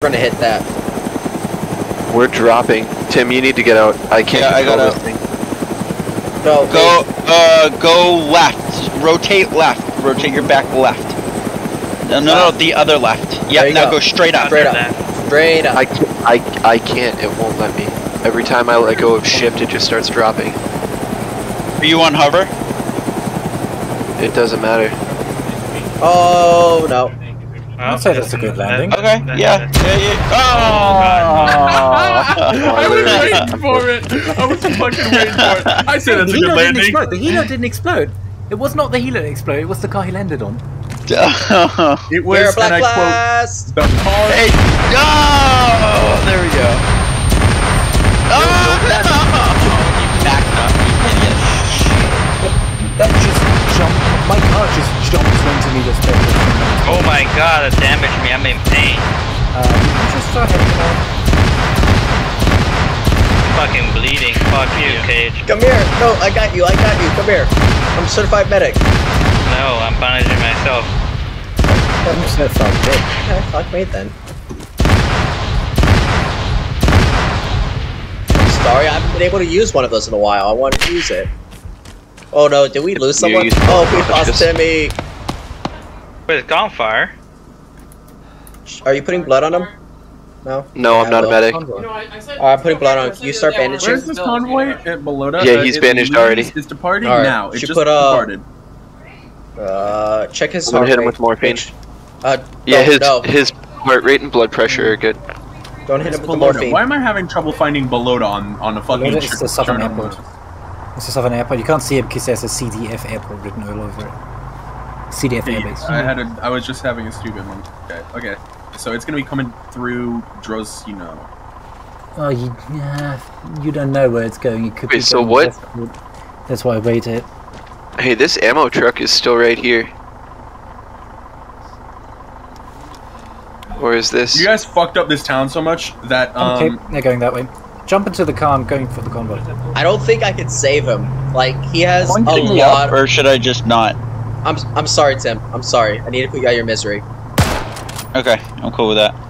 We're gonna hit that. We're dropping. Tim, you need to get out. I can't Yeah, I control got this thing. No, Go, uh, go left. Rotate left. Rotate your back left. No, no, no, the other left. There Yeah, now go. go straight up. Straight up. Straight up. I, ca- I, I can't. It won't let me. Every time I let go of shift, it just starts dropping. Are you on hover? It doesn't matter. Oh no. I'd say that's a good landing. Okay, yeah, yeah, yeah. Oh! oh I was waiting for it. I was fucking waiting for it. I said that's the a good helo didn't landing. explode. The helo didn't explode. It was not the helo that exploded. It was the car he landed on. It Wear a was, black and I quote, blast. the car. hey, no! There we go. Oh, no! You backed up, you idiot. That just jumped. My car just jumped 20 meters forward. Oh my god, it damaged me. I'm in pain. Uh, you can just start heading out. Fucking bleeding. Fuck you, Cage. Come here. No, I got you. I got you. Come here. I'm a certified medic. No, I'm punishing myself. I'm so fucked up. Okay, fuck me then. I'm sorry, I haven't been able to use one of those in a while. I wanted to use it. Oh no, did we lose someone? used Oh, one we of lost just- Timmy. Wait, it's gone fire. Are you putting blood on him? No? No, I'm not a well, medic. Alright, I'm putting blood on him. Can you start bandaging? Where's this convoy at Balota? Yeah, Uh, he's it bandaged leaves- already. It's departing Alright, now. It just put, uh, departed. Uh, check his I'm gonna heart hit him with morphine. Uh, Yeah, no, his no, his heart rate and blood pressure are good. don't hit him with the morphine. Why am I having trouble finding Balota on, on a fucking Balota is the southern journal? airport. It's the southern airport. You can't see it because there's a CDF airport written all over it. CDF Hey, airbase. I had a, I was just having a stupid one. Okay, okay. So it's gonna be coming through Drozhino. Oh, you, yeah, you don't know where it's going. It could Wait, be so going what- westward. That's why I waited. Hey, this ammo truck is still right here. Or is this? You guys fucked up this town so much that um okay, they're going that way. Jump into the car. I'm going for the convoy. I don't think I can save him. Like, he has a Pointing up, lot. or should I just not? I'm, I'm sorry, Tim. I'm sorry. I need to put you out of your misery. Okay, I'm cool with that.